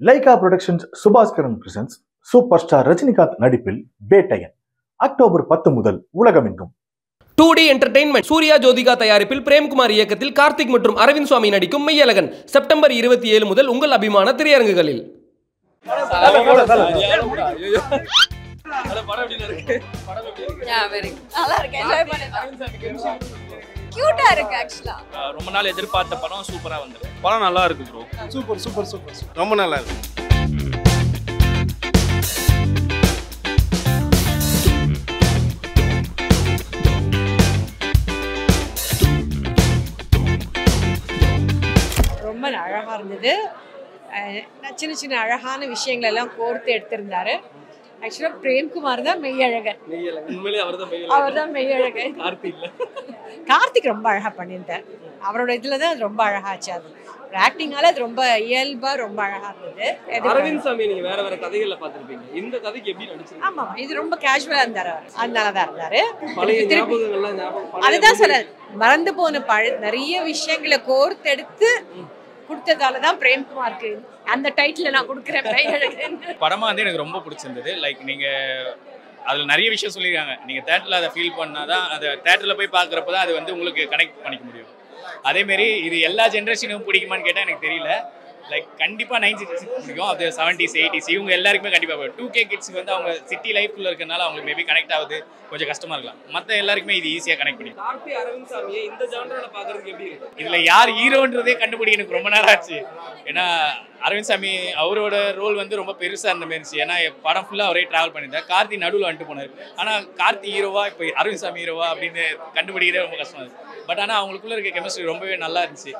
Lyca productions Subaskaran presents super star Rajinikanth நடிப்பில் Vettaiyan October பத்து முதல் உலகமெங்கும். Two D entertainment Suriya Jyothika தயாரிப்பில் பிரேம்குமார் இயக்கத்தில் கார்த்திக் மற்றும் அரவிந்த் சுவாமி நடிக்கும் மெய்யழகன். செப்டம்பர் இருபத்தி ஏழு முதல் உங்கள் அபிமான திரையரங்குகளில். Yeah, கியூட்டா இருக்கு ஆக்சுவலா ரொம்ப நாள் எதிர்பார்த்த படம் சூப்பரா வந்தது. படம் நல்லா இருக்கு ப்ரோ சூப்பர் சூப்பர் சூப்பர் ரொம்ப நல்லா இருக்கு. ரொம்ப அழகாக இருந்தது. சின்ன சின்ன அழகான விஷயங்கள் எல்லாம் கோர்த்து எடுத்திருந்தாரு. ஆக்சுவலாக பிரேம்குமார் தான் மெய்யழகன் உண்மையிலேயே அவர் தான் அவர் தான் மெய்யழகன் கார்த்தி இல்ல. கார்த்திக் ரொம்ப அழகாக பண்ணியிருந்தார். அவரோட இதில் தான் அது ரொம்ப அழகாச்சு அது ஆக்டிங்கால அது ரொம்ப இயல்பாக ரொம்ப அழகாக இருந்தது. அரவிந்த் சாமி நீங்க வேற வேற கதைகள்ல பாத்திருப்பீங்க இந்த கதைக்கு எப்படி நடிச்சிருக்கீங்க ஆமா இது ரொம்ப கேஷுவலாக இருந்தார் அவர். அதனால தான் இருந்தார். பழைய திருப்பி ஞாபகங்கள்லாம் ஞாபகம் பழைய அதுதான் சொல்ல மறந்து போன பழ நிறைய விஷயங்களை கோர்த்தெடுத்து கொடுத்ததால தான் பிரேம்குமாருக்கு அந்த டைட்டில் நான் கொடுக்குறேன். மெய்யழகன் படமா வந்து எனக்கு ரொம்ப பிடிச்சிருந்தது. லைக் நீங்க அதில் நிறைய விஷயம் சொல்லியிருக்காங்க. நீங்கள் தேட்டரில் அதை ஃபீல் பண்ணால் தான் அதை தேட்டரில் போய் பார்க்குறப்ப தான் அது வந்து உங்களுக்கு கனெக்ட் பண்ணிக்க முடியும். அதேமாரி இது எல்லா ஜென்ரேஷனுக்கும் பிடிக்குமான்னு கேட்டால் எனக்கு தெரியல. லைக் கண்டிப்பா நைன்டி பிடிக்கும். அது செவன்டிஸ் எயிட்டிஸ் இவங்க எல்லாருக்குமே கண்டிப்பா பிடிக்கும் டூ கே கிட்ஸ்க்கு வந்து அவங்க சிட்டி லைஃப்ல இருக்கனால அவங்களுக்கு மேபி கனெக்ட் ஆகுது. கொஞ்சம் கஷ்டமா இருக்கலாம். மற்ற எல்லாருக்குமே இது ஈஸியாக கனெக்ட் பண்ணி கார்த்தி அரவிந்த் சாமியை இந்த ஜானரால பாக்குறதுக்கு எப்படி இருக்கு? இதுல யார் ஹீரோன்றதே கண்டுபிடிக்க எனக்கு ரொம்ப நேரம் ஆச்சு. ஏன்னா அரவிந்த் சாமி அவரோட ரோல் வந்து ரொம்ப பெருசா இருந்த மாதிரி இருந்துச்சு. ஏன்னா படம் ஃபுல்லா அவரே டிராவல் பண்ணியிருந்தார். கார்த்தி நடுவில் வந்துட்டு போனார். ஆனா கார்த்தி ஹீரோவா இப்போ அரவிந்த் சாமி ஹீரோவா அப்படின்னு கண்டுபிடிக்கிறதே ரொம்ப கஷ்டமா இருக்கு பட் ஆனா அவங்களுக்குள்ள இருக்க கெமிஸ்ட்ரி ரொம்பவே நல்லா இருந்துச்சு.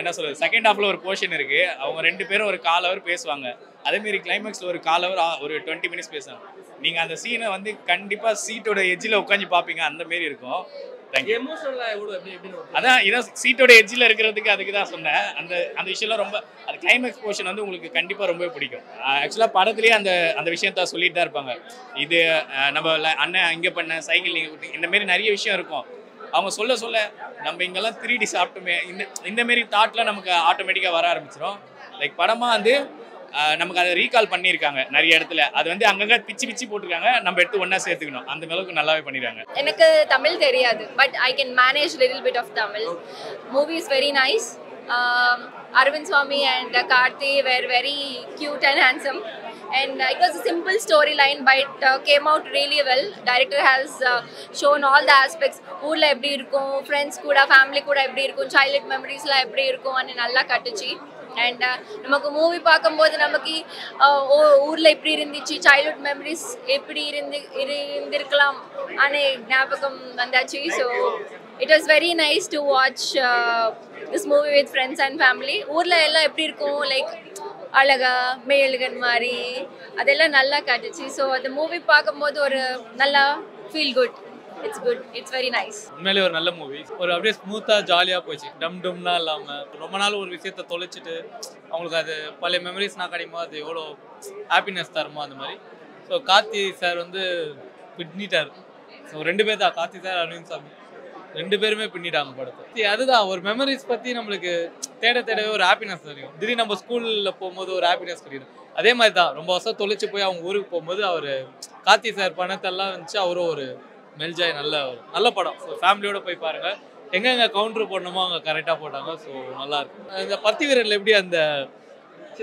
என்ன சொல்றது செகண்ட் ஹாஃப்ல ஒரு போர்ஷன் இருக்கு. அவங்க ரெண்டு பேரும் ஒரு கால் ஹவர் பேசுவாங்க. அதே மாதிரி கிளைமேக்ஸ்ல ஒரு கால் ஹவர் ஒரு டுவெண்ட்டி மினிட்ஸ் பேசுவாங்க. நீங்க அந்த சீனை வந்து கண்டிப்பா சீட்டோட எஜ்ஜில் உட்காந்து பார்ப்பீங்க அந்த மாதிரி இருக்கும். அதான் இதான் சீட்டோட எட்ஜில் இருக்கிறதுக்கு அதுக்கு தான் சொன்னேன். அந்த அந்த விஷயம்லாம் ரொம்ப அந்த கிளைமேக்ஸ் போர்ஷன் வந்து உங்களுக்கு கண்டிப்பாக ரொம்பவே பிடிக்கும். ஆக்சுவலாக படத்துலேயே அந்த அந்த விஷயத்த சொல்லிட்டு தான் இருப்பாங்க. இது நம்ம அண்ணன் இங்கே பண்ண சைக்கிள் நீங்கள் இந்த மாதிரி நிறைய விஷயம் இருக்கும். அவங்க சொல்ல சொல்ல நம்ம இங்கெல்லாம் த்ரீ டி சாப்பிட்டுமே. இந்த இந்த தாட்லாம் நமக்கு ஆட்டோமேட்டிக்காக வர ஆரம்பிச்சிடும் லைக் படமாக வந்து நமக்கு அதை ரீகால் பண்ணியிருக்காங்க நிறைய இடத்துல. அது வந்து அங்கங்கே பிச்சு பிச்சு போட்டிருக்காங்க. நம்ம எடுத்து ஒன்றா சேர்த்துக்கணும். அந்த அளவுக்கு நல்லாவே பண்ணிடுறாங்க எனக்கு தமிழ் தெரியாது. But I can manage little bit of Tamil movie is very nice Aravind Swami and Karthi were very cute and handsome and uh, it was a simple storyline but it uh, came out really well. Director has uh, shown all the aspects. ஊர்ல எப்படி இருக்கும் friends கூட family கூட எப்படி இருக்கும் childhood மெமரிஸ்லாம் எப்படி இருக்கும் இருக்கும்னு நல்லா கட்டுச்சு. அண்ட் uh, நமக்கு மூவி பார்க்கும்போது நமக்கு uh, ஓ ஊரில் எப்படி இருந்துச்சு சைல்ட்ஹுட் மெமரிஸ் எப்படி இருந்து இருந்திருக்கலாம் ஆனே ஞாபகம் வந்தாச்சு. So it was very nice to watch this movie with friends and family ஊரில் எல்லாம் எப்படி இருக்கும் லைக் அழகா மேலுகன் மாதிரி. அதெல்லாம் நல்லா காட்டுச்சு. ஸோ அந்த மூவி பார்க்கும்போது ஒரு நல்லா feel good it's good it's very nice உண்மையிலே ஒரு நல்ல மூவி ஒரு அப்படியே ஸ்மூத்தாக ஜாலியாக போச்சு டம் டும்னா இல்லாமல் ரொம்ப நாள் ஒரு விஷயத்த தொலைச்சிட்டு அவங்களுக்கு அது பழைய மெமரிஸ் நான் கிடைக்குமோ அது எவ்வளோ ஹாப்பினஸ் தருமோ அந்த மாதிரி. ஸோ கார்த்தி சார் வந்து பின்னிட்டார். ஸோ ரெண்டு பேர் தான். கார்த்தி சார் அரவிந்த் சாமி. ரெண்டு பேருமே பின்னிட்டாங்க படத்தை. அதுதான். ஒரு மெமரிஸ் பற்றி நம்மளுக்கு தேட தேடவே ஒரு ஹாப்பினஸ் தெரியும். திடீர்னு நம்ம ஸ்கூலில் போகும்போது ஒரு ஹாப்பினஸ் கிடைக்கும் அதே மாதிரி தான் ரொம்ப வருஷம் தொலைச்சு போய் அவங்க ஊருக்கு போகும்போது அவர் கார்த்தி சார் பணத்தெல்லாம் வந்துச்சு அவரும் ஒரு மெல்ஜாய் நல்ல ஒரு நல்ல படம். ஸோ ஃபேமிலியோட போய் பாருங்க. எங்கெங்க கவுண்டர் போடணுமோ அங்கே கரெக்டாக போட்டாங்க. ஸோ நல்லா இருக்கும் இந்த பத்தி வீரர்ல எப்படி அந்த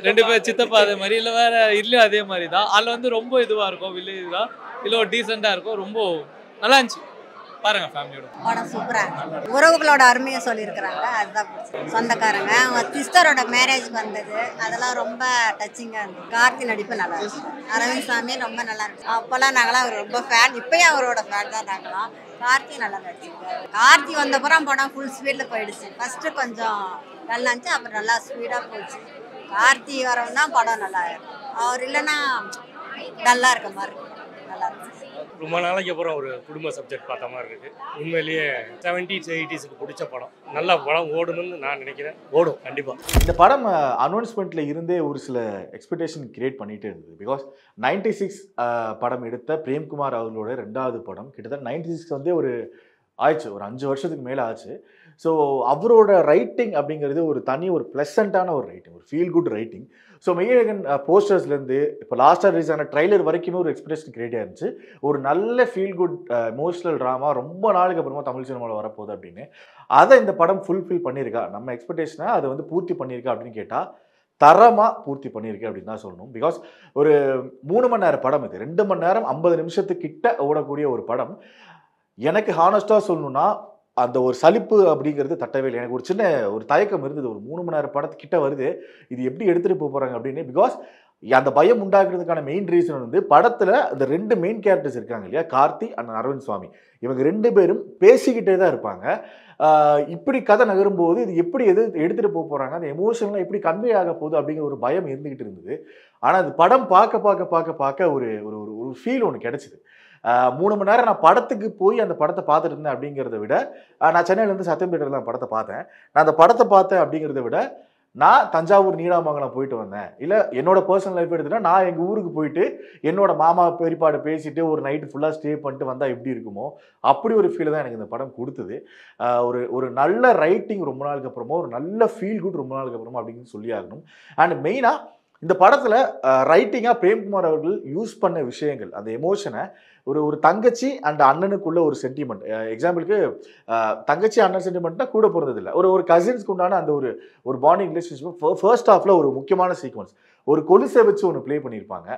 ரெண்டு பேர் சித்தப்பா அதே மாதிரி இல்லை வேற இல்லையும் அதே மாதிரி தான் அதில் வந்து ரொம்ப இதுவாக இருக்கும் வில்லேஜ் தான் இல்லை ஒரு டீசெண்டாக இருக்கும். ரொம்ப நல்லா இருந்துச்சு. பாருங்க ஃபேமிலியோட. படம் சூப்பரா. உறவுகளோட அருமையை சொல்லியிருக்கிறாங்க. அதுதான் சொந்தக்காரங்க அவங்க சிஸ்டரோட மேரேஜ் வந்தது. அதெல்லாம் ரொம்ப டச்சிங்காக இருந்தது. கார்த்தி நடிப்பு நல்லா இருக்கு அரவிந்த் சாமி ரொம்ப நல்லா இருக்கு அப்போல்லாம் நாங்களாம் அவர் ரொம்ப ஃபேன் இப்பயும் அவரோட ஃபேன் தான் நாங்களாம் கார்த்தி நல்லா நடிச்சிருக்காரு. கார்த்தி வந்தப்புறம் படம் ஃபுல் ஸ்பீடில் போயிடுச்சு. ஃபர்ஸ்ட் கொஞ்சம் நல்லா இருந்துச்சு அப்புறம் நல்லா ஸ்பீடாக போச்சு. கார்த்தி வரவன் தான் படம் நல்லா இருக்கும். அவர் இல்லைன்னா நல்லா இருக்க மாதிரி இருக்கும். ரொம்ப நாளைக்கு அப்புறம் ஒரு குடும்ப சப்ஜெக்ட் பார்த்த மாதிரி இருக்கு. உண்மையிலேயே செவன்டிஸ் எயிட்டிஸுக்கு பிடிச்ச படம். நல்ல படம் ஓடணும்னு நான் நினைக்கிறேன். ஓடும் கண்டிப்பாக இந்த படம் அனௌன்ஸ்மெண்ட்டில் இருந்தே ஒரு சில எக்ஸ்பெக்டேஷன் கிரியேட் பண்ணிகிட்டே இருந்தது. பிகாஸ் நைன்டி சிக்ஸ் படம் எடுத்த பிரேம்குமார் அவர்களோட ரெண்டாவது படம். கிட்டத்தட்ட நைன்டி சிக்ஸ் வந்து ஒரு ஆயிடுச்சு. ஒரு அஞ்சு வருஷத்துக்கு மேலே ஆச்சு. ஸோ அவரோட ரைட்டிங் அப்படிங்கிறது ஒரு தனி ஒரு ப்ளசண்ட்டான ஒரு ரைட்டிங் ஒரு feel good writing so Meiyazhagan போஸ்டர்ஸ்லேருந்து இப்போ லாஸ்ட்டாக ரிலீஸ் ஆன ட்ரைலர் வரைக்குமே ஒரு எக்ஸ்பிரஷன் கிரியேட் ஆயிருந்துச்சு. ஒரு நல்ல ஃபீல் குட் எமோஷனல் ட்ராமா ரொம்ப நாளுக்கு அப்புறமா தமிழ் சினிமாவில் வரப்போகுது அப்படின்னு. அதை இந்த படம் ஃபுல்ஃபில் பண்ணியிருக்கா? நம்ம எக்ஸ்பெக்டேஷனை அதை வந்து பூர்த்தி பண்ணியிருக்கா அப்படின்னு கேட்டால் தரமாக பூர்த்தி பண்ணியிருக்கு அப்படின்னு தான் சொல்லணும். பிகாஸ் ஒரு மூணு மணி நேரம் படம் இது. ரெண்டு மணி நேரம் ஐம்பது நிமிஷத்துக்கிட்ட ஓடக்கூடிய ஒரு படம். எனக்கு ஹானஸ்ட்டாக சொல்லணும்னா அந்த ஒரு சலிப்பு அப்படிங்கிறது தட்டவே இல்லை. எனக்கு ஒரு சின்ன ஒரு தயக்கம் இருந்தது. ஒரு மூணு மணி நேரம் படத்துக்கிட்ட வருது. இது எப்படி எடுத்துகிட்டு போக போகிறாங்க அப்படின்னு? பிகாஸ் அந்த பயம் உண்டாக்குறதுக்கான மெயின் ரீசன் வந்து படத்தில் அந்த ரெண்டு மெயின் கேரக்டர்ஸ் இருக்காங்க இல்லையா? கார்த்தி அண்ட் அரவிந்த் சுவாமி. இவங்க ரெண்டு பேரும் பேசிக்கிட்டே தான் இருப்பாங்க. இப்படி கதை நகரும்போது இது எப்படி எது எடுத்துகிட்டு போக போகிறாங்க அந்த எமோஷனலாக எப்படி கன்வே ஆக போகுது அப்படிங்கிற ஒரு பயம் இருந்துக்கிட்டு இருந்தது. ஆனால் அது படம் பார்க்க பார்க்க பார்க்க பார்க்க ஒரு ஒரு ஒரு- ஒரு ஃபீல் ஒன்று கிடச்சிது. மூணு மணி நேரம் நான் படத்துக்கு போய் அந்த படத்தை பார்த்துட்டு இருந்தேன் அப்படிங்கிறத விட நான் சென்னையிலேருந்து சத்தியம் தேட்டரில் தான் படத்தை பார்த்தேன். நான் அந்த படத்தை பார்த்தேன் அப்படிங்கிறத விட நான் தஞ்சாவூர் நீடாமங்கலம் போயிட்டு வந்தேன். இல்லை என்னோட பர்சனல் லைஃப் எடுத்துட்டா நான் எங்கள் ஊருக்கு போயிட்டு என்னோட மாமா பெரியப்பாடு பேசிட்டு ஒரு நைட்டு ஃபுல்லாக ஸ்டே பண்ணிட்டு வந்தால் எப்படி இருக்குமோ அப்படி ஒரு ஃபீல் தான் எனக்கு இந்த படம் கொடுத்தது. ஒரு ஒரு நல்ல ரைட்டிங் ரொம்ப நாளுக்கு அப்புறமா ஒரு நல்ல ஃபீல் குட் ரொம்ப நாளுக்கு அப்புறமா அப்படின்னு சொல்லி ஆகணும். அண்ட் மெயினாக இந்த படத்தில் ரைட்டிங்காக பிரேம்குமார் அவர்கள் யூஸ் பண்ண விஷயங்கள் அந்த எமோஷனை ஒரு ஒரு தங்கச்சி அண்ட் அண்ணனுக்குள்ள ஒரு சென்டிமெண்ட் எக்ஸாம்பிளுக்கு தங்கச்சி அண்ணன் சென்டிமெண்ட்னா கூட பிறந்ததில்லை. ஒரு ஒரு கசின்ஸ்க்கு உண்டான அந்த ஒரு ஒரு பாண்டிங் ரிலேஷன்ஷிப் ஃபர்ஸ்ட் ஹாஃப்ல ஒரு முக்கியமான சீக்வன்ஸ் ஒரு கொலுசை வச்சு ஒன்று ப்ளே பண்ணியிருப்பாங்க.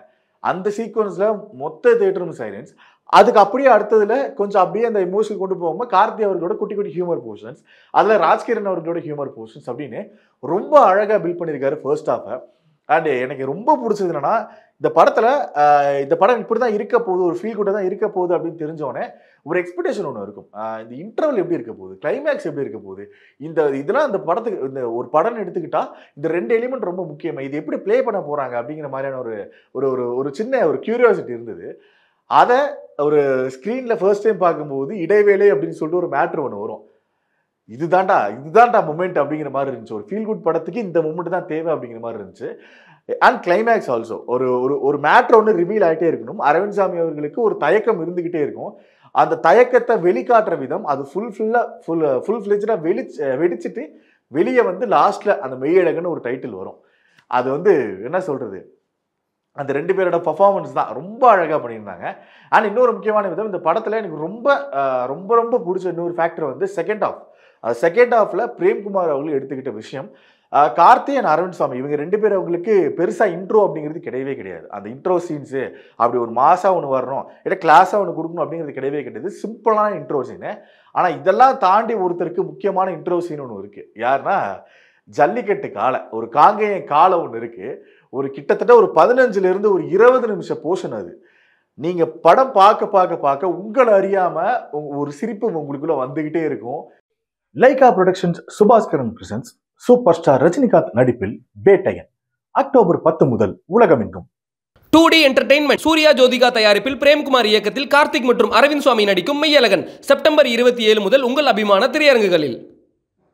அந்த சீக்வன்ஸில் மொத்த தேட்டரும் சைலன்ஸ் அதுக்கு அப்படியே அடுத்ததுல கொஞ்சம் அப்படியே அந்த எமோஷன் கொண்டு போகும்போது கார்த்தி அவர்களோட குட்டி குட்டி ஹியூமர் போர்ஷன்ஸ் அதில் ராஜ்கிரண் அவர்களோட ஹியூமர் போர்ஷன்ஸ் அப்படின்னு ரொம்ப அழகாக பில்ட் பண்ணியிருக்காரு ஃபர்ஸ்ட் ஹாஃபை அண்ட் எனக்கு ரொம்ப பிடிச்சது என்னன்னா இந்த படத்தில் இந்த படம் இப்படி தான் இருக்க போகுது ஒரு ஃபீல் கூட தான் இருக்க போகுது அப்படின்னு தெரிஞ்சோடனே ஒரு எக்ஸ்பெக்டேஷன் ஒன்று இருக்கும். இந்த இன்டர்வல் எப்படி இருக்க போகுது? கிளைமேக்ஸ் எப்படி இருக்க போகுது? இந்த இதெல்லாம் இந்த படத்துக்கு இந்த ஒரு படம் எடுத்துக்கிட்டா இந்த ரெண்டு எலிமெண்ட் ரொம்ப முக்கியமாக இது எப்படி ப்ளே பண்ண போறாங்க அப்படிங்கிற மாதிரியான ஒரு ஒரு ஒரு ஒரு சின்ன ஒரு கியூரியாசிட்டி இருந்தது. அதை ஒரு ஸ்க்ரீனில் ஃபர்ஸ்ட் டைம் பார்க்கும்போது இடைவேளை அப்படின்னு சொல்லிட்டு ஒரு மேட்ரு ஒன்று வரும். இதுதான்டா இதுதான்டா மூமெண்ட் அப்படிங்கிற மாதிரி இருந்துச்சு. ஒரு ஃபீல் குட் படத்துக்கு இந்த மூமெண்ட் தான் தேவை அப்படிங்கிற மாதிரி இருந்துச்சு. அண்ட் கிளைமேக்ஸ் ஆல்சோ ஒரு ஒரு ஒரு மேட்ரு ஒன்று ரிவீல் ஆகிட்டே இருக்கணும். அரவிந்த் சாமி அவர்களுக்கு ஒரு தயக்கம் இருந்துக்கிட்டே இருக்கும். அந்த தயக்கத்தை வெளிக்காட்டுற விதம் அது ஃபுல் ஃபுல்லாக ஃபுல் ஃபுல் ஃப்ளெஜாக வெளி வெடிச்சிட்டு வெளியே வந்து லாஸ்ட்டில் அந்த மெய்யழகுன்னு ஒரு டைட்டில் வரும். அது வந்து என்ன சொல்கிறது அந்த ரெண்டு பேரோட பர்ஃபார்மன்ஸ் தான். ரொம்ப அழகாக பண்ணியிருந்தாங்க. அண்ட் இன்னொரு முக்கியமான விதம் இந்த படத்தில் எனக்கு ரொம்ப ரொம்ப ரொம்ப பிடிச்ச இன்னொரு ஃபேக்டர் வந்து செகண்ட் ஆஃப் செகண்ட் ஹாஃப்ல பிரேம்குமார் அவர்கள் எடுத்துக்கிட்ட விஷயம். அஹ், அரவிந்த் சுவாமி இவங்க ரெண்டு பேர் அவங்களுக்கு பெருசாக இன்ட்ரோ அப்படிங்கிறது கிடையவே கிடையாது. அந்த இன்ட்ரோ சீன்ஸு அப்படி ஒரு மாசாக ஒன்று வரணும் இல்லை கிளாஸாக ஒன்று கொடுக்கணும் அப்படிங்கிறது கிடையவே கிடையாது. சிம்பிளான இன்ட்ரோ சீனு ஆனால் இதெல்லாம் தாண்டி ஒருத்தருக்கு முக்கியமான இன்ட்ரோ சீன் ஒன்று இருக்குது யாருன்னா ஜல்லிக்கட்டு காளை ஒரு காங்கேயம் காளை ஒன்று இருக்குது ஒரு கிட்டத்தட்ட ஒரு பதினஞ்சுலேருந்து ஒரு இருபது நிமிஷம் போர்ஷன் அது. நீங்கள் படம் பார்க்க பார்க்க பார்க்க உங்களை அறியாமல் ஒரு சிரிப்பு உங்களுக்குள்ளே வந்துக்கிட்டே இருக்கும். Lyca productions Subaskaran presents super star Rajinikanth நடிப்பில் பேட்டையன் அக்டோபர் பத்து முதல் உலகமெங்கும். Two D entertainment Suriya Jyothika தயாரிப்பில் பிரேம்குமார் இயக்கத்தில் கார்த்திக் மற்றும் அரவிந்த் சுவாமி நடிக்கும் மெய்யழகன். செப்டம்பர் இருபத்தி ஏழு முதல் உங்கள் அபிமான திரையரங்குகளில்.